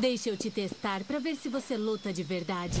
Deixa eu te testar pra ver se você luta de verdade.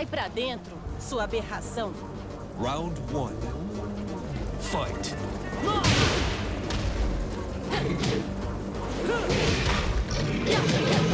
Cai pra dentro, sua aberração. Round one. Fight. KO.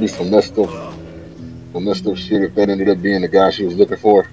Be some messed up, some messed up shit if that ended up being the guy she was looking for.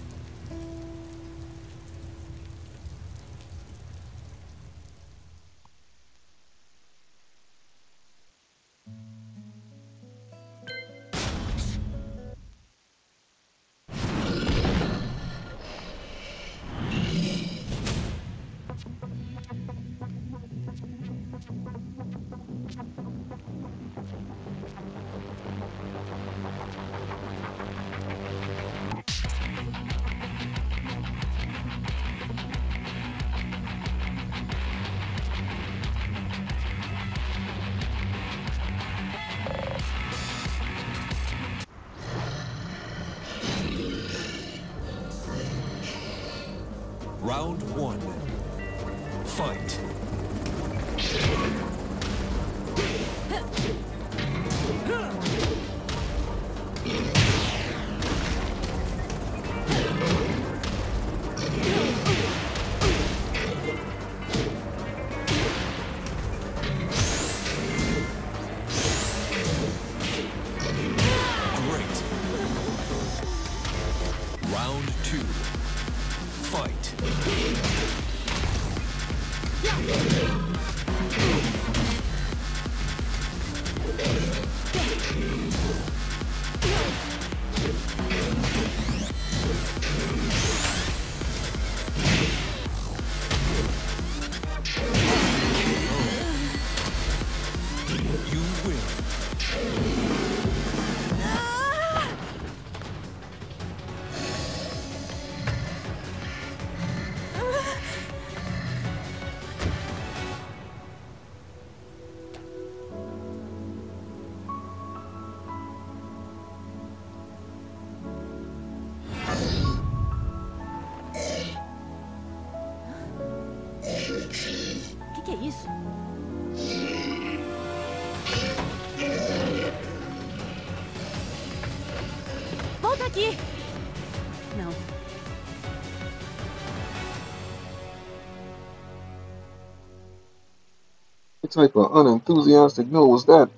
Round one. Fight. Great. Round two. Fight. O que, que é isso? Volta aqui! Não. What type of unenthusiastic no was that?